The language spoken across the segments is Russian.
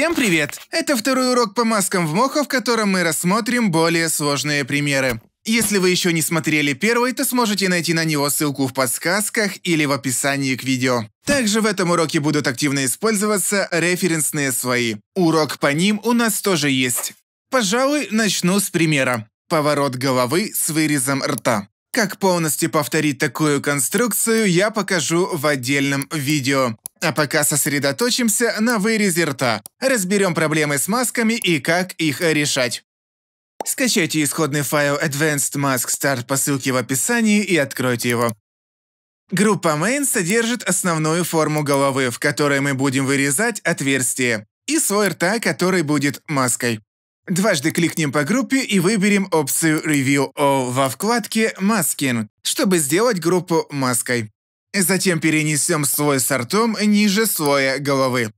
Всем привет! Это второй урок по маскам в Мохо, в котором мы рассмотрим более сложные примеры. Если вы еще не смотрели первый, то сможете найти на него ссылку в подсказках или в описании к видео. Также в этом уроке будут активно использоваться референсные слои. Урок по ним у нас тоже есть. Пожалуй, начну с примера. Поворот головы с вырезом рта. Как полностью повторить такую конструкцию, я покажу в отдельном видео. А пока сосредоточимся на вырезе рта. Разберем проблемы с масками и как их решать. Скачайте исходный файл Advanced Mask Start по ссылке в описании и откройте его. Группа Main содержит основную форму головы, в которой мы будем вырезать отверстие, и слой рта, который будет маской. Дважды кликнем по группе и выберем опцию Review All во вкладке Masking, чтобы сделать группу маской. Затем перенесем слой с ртом ниже слоя головы.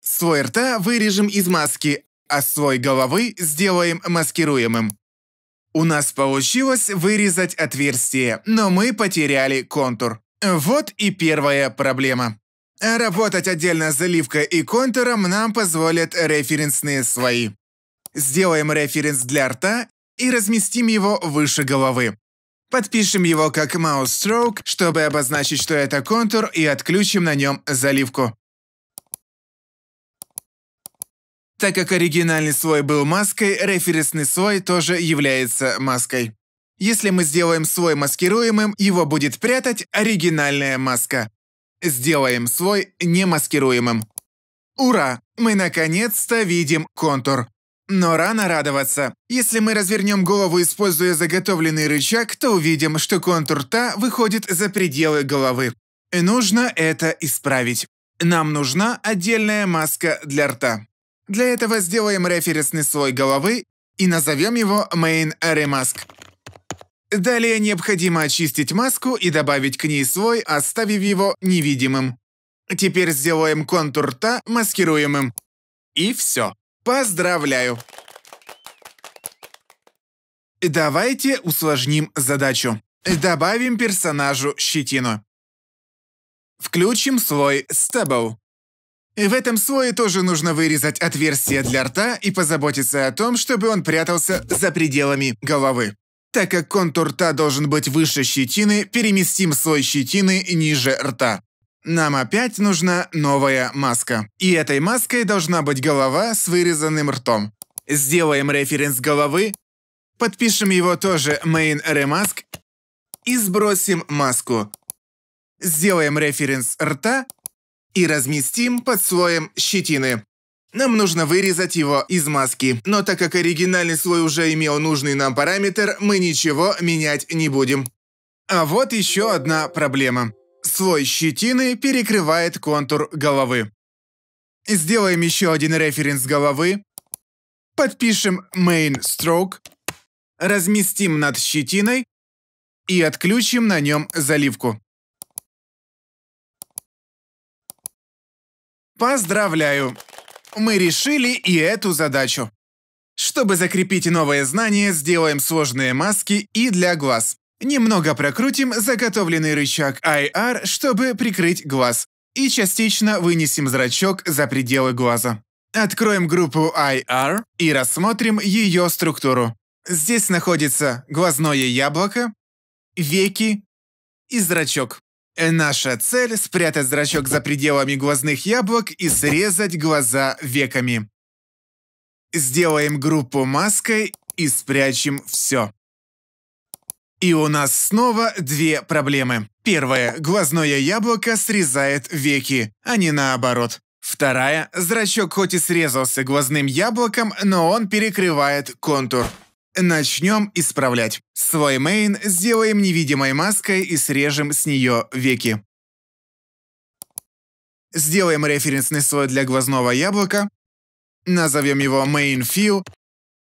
Слой рта вырежем из маски, а слой головы сделаем маскируемым. У нас получилось вырезать отверстие, но мы потеряли контур. Вот и первая проблема. Работать отдельно с заливкой и контуром нам позволят референсные слои. Сделаем референс для рта и разместим его выше головы. Подпишем его как mouse stroke, чтобы обозначить, что это контур, и отключим на нем заливку. Так как оригинальный слой был маской, референсный слой тоже является маской. Если мы сделаем слой маскируемым, его будет прятать оригинальная маска. Сделаем слой немаскируемым. Ура! Мы наконец-то видим контур. Но рано радоваться. Если мы развернем голову, используя заготовленный рычаг, то увидим, что контур рта выходит за пределы головы. И нужно это исправить. Нам нужна отдельная маска для рта. Для этого сделаем референсный слой головы и назовем его Main Remask. Далее необходимо очистить маску и добавить к ней слой, оставив его невидимым. Теперь сделаем контур рта маскируемым. И все. Поздравляю! Давайте усложним задачу. Добавим персонажу щетину. Включим слой Stable. В этом слое тоже нужно вырезать отверстие для рта и позаботиться о том, чтобы он прятался за пределами головы. Так как контур рта должен быть выше щетины, переместим слой щетины ниже рта. Нам опять нужна новая маска. И этой маской должна быть голова с вырезанным ртом. Сделаем референс головы, подпишем его тоже Main Remask и сбросим маску. Сделаем референс рта и разместим под слоем щетины. Нам нужно вырезать его из маски, но так как оригинальный слой уже имел нужный нам параметр, мы ничего менять не будем. А вот еще одна проблема. Слой щетины перекрывает контур головы. Сделаем еще один референс головы. Подпишем Main Stroke. Разместим над щетиной и отключим на нем заливку. Поздравляю! Мы решили и эту задачу. Чтобы закрепить новые знания, сделаем сложные маски и для глаз. Немного прокрутим заготовленный рычаг IR, чтобы прикрыть глаз. И частично вынесем зрачок за пределы глаза. Откроем группу IR и рассмотрим ее структуру. Здесь находится глазное яблоко, веки и зрачок. Наша цель – спрятать зрачок за пределами глазных яблок и срезать глаза веками. Сделаем группу маской и спрячем все. И у нас снова две проблемы. Первая – глазное яблоко срезает веки, а не наоборот. Вторая – зрачок хоть и срезался глазным яблоком, но он перекрывает контур. Начнем исправлять. Свой мейн сделаем невидимой маской и срежем с нее веки. Сделаем референсный слой для глазного яблока. Назовем его Main Fill.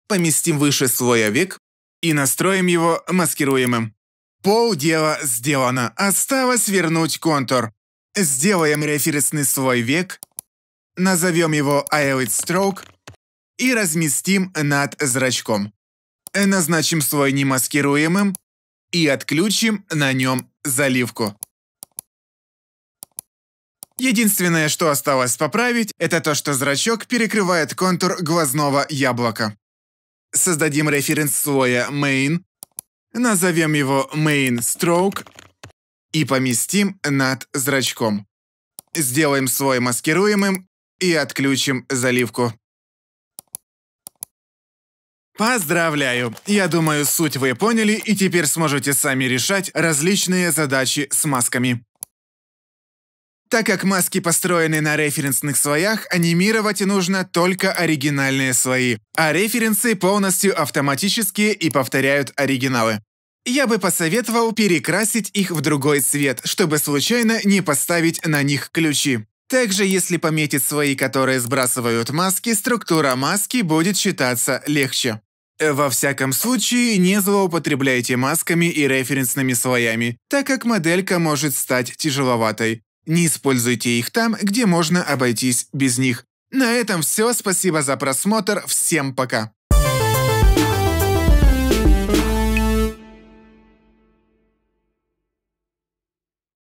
Поместим выше слоя век и настроим его маскируемым. Пол дела сделано. Осталось вернуть контур. Сделаем референсный слой век. Назовем его Eyelid Stroke и разместим над зрачком. Назначим слой немаскируемым и отключим на нем заливку. Единственное, что осталось поправить, это то, что зрачок перекрывает контур глазного яблока. Создадим референс слоя Main, назовем его Main Stroke и поместим над зрачком. Сделаем слой маскируемым и отключим заливку. Поздравляю! Я думаю, суть вы поняли и теперь сможете сами решать различные задачи с масками. Так как маски построены на референсных слоях, анимировать нужно только оригинальные слои, а референсы полностью автоматические и повторяют оригиналы. Я бы посоветовал перекрасить их в другой цвет, чтобы случайно не поставить на них ключи. Также, если пометить слои, которые сбрасывают маски, структура маски будет считаться легче. Во всяком случае, не злоупотребляйте масками и референсными слоями, так как моделька может стать тяжеловатой. Не используйте их там, где можно обойтись без них. На этом все, спасибо за просмотр, всем пока.